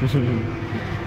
嗯哼哼